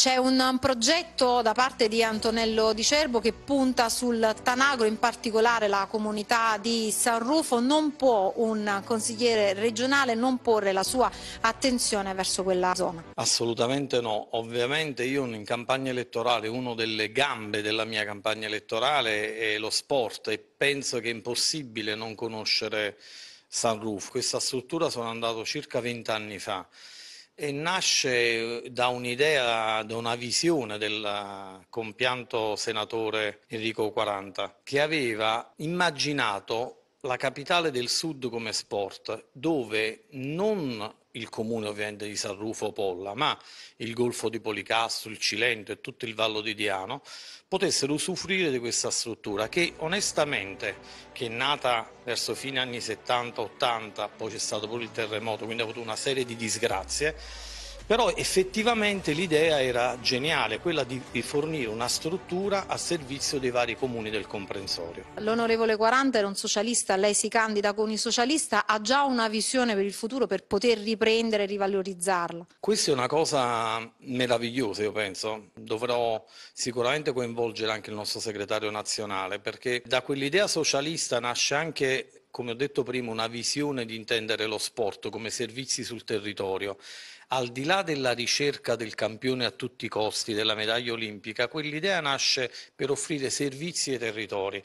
C'è un progetto da parte di Antonello Di Cerbo che punta sul Tanagro, in particolare la comunità di San Rufo. Non può un consigliere regionale non porre la sua attenzione verso quella zona? Assolutamente no. Ovviamente io in campagna elettorale, una delle gambe della mia campagna elettorale è lo sport e penso che è impossibile non conoscere San Rufo. Questa struttura sono andato circa vent'anni fa e nasce da un'idea, da una visione del compianto senatore Enrico 40 che aveva immaginato la capitale del sud come sport, dove non il comune ovviamente di San Rufo Polla, ma il Golfo di Policastro, il Cilento e tutto il Vallo di Diano potessero usufruire di questa struttura che onestamente, che è nata verso fine anni 70-80, poi c'è stato pure il terremoto, quindi ha avuto una serie di disgrazie, però effettivamente l'idea era geniale, quella di, fornire una struttura a servizio dei vari comuni del comprensorio. L'onorevole 40 era un socialista, lei si candida con i socialisti, ha già una visione per il futuro per poter riprendere e rivalorizzarla? Questa è una cosa meravigliosa io penso, dovrò sicuramente coinvolgere anche il nostro segretario nazionale perché da quell'idea socialista nasce anche come ho detto prima, una visione di intendere lo sport come servizi sul territorio al di là della ricerca del campione a tutti i costi, della medaglia olimpica, quell'idea nasce per offrire servizi ai territori.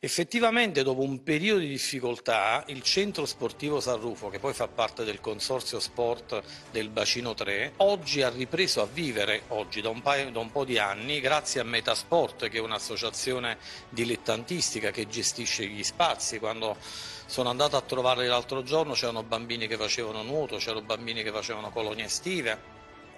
Effettivamente dopo un periodo di difficoltà il centro sportivo San Rufo, che poi fa parte del consorzio sport del Bacino 3, oggi ha ripreso a vivere, oggi da un, paio, da un po' di anni, grazie a Metasport che è un'associazione dilettantistica che gestisce gli spazi. Quando sono andato a trovarli l'altro giorno, c'erano bambini che facevano nuoto, c'erano bambini che facevano colonie estive,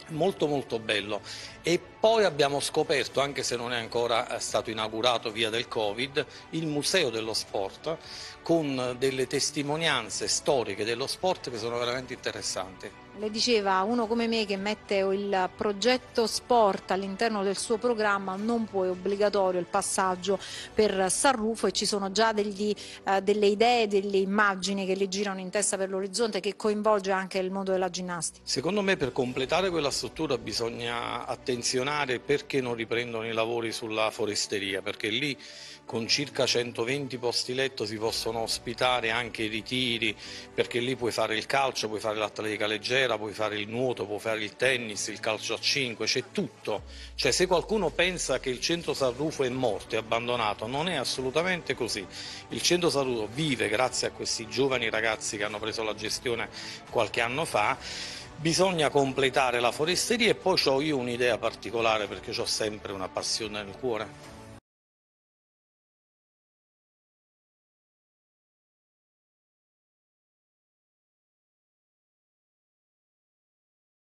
molto molto bello e poi abbiamo scoperto, anche se non è ancora eh, stato inaugurato via del Covid, il Museo dello Sport con delle testimonianze storiche dello sport che sono veramente interessanti. Le diceva uno come me che mette il progetto sport all'interno del suo programma non può, è obbligatorio il passaggio per San Rufo e ci sono già degli, eh, delle idee, delle immagini che le girano in testa per l'orizzonte che coinvolge anche il mondo della ginnastica. Secondo me per completare quella struttura bisogna attenzionare perché non riprendono i lavori sulla foresteria perché lì con circa 120 posti letto si possono ospitare anche i ritiri perché lì puoi fare il calcio, puoi fare l'atletica leggera, puoi fare il nuoto, puoi fare il tennis, il calcio a 5, c'è tutto. Cioè se qualcuno pensa che il centro San Rufo è morto, è abbandonato, non è assolutamente così. Il centro San Rufo vive grazie a questi giovani ragazzi che hanno preso la gestione qualche anno fa Bisogna completare la foresteria e poi ho io un'idea particolare perché ho sempre una passione nel cuore.